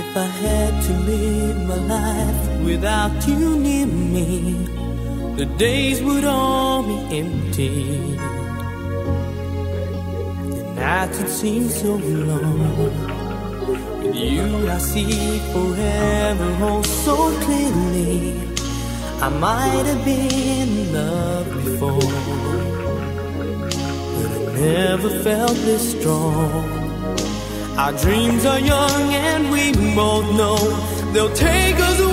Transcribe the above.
If I had to live my life without you near me, the days would all be empty. The nights would seem so long. With you, I see forever oh so clearly. I might have been in love before, but I never felt this strong. Our dreams are young and we both know. They'll take us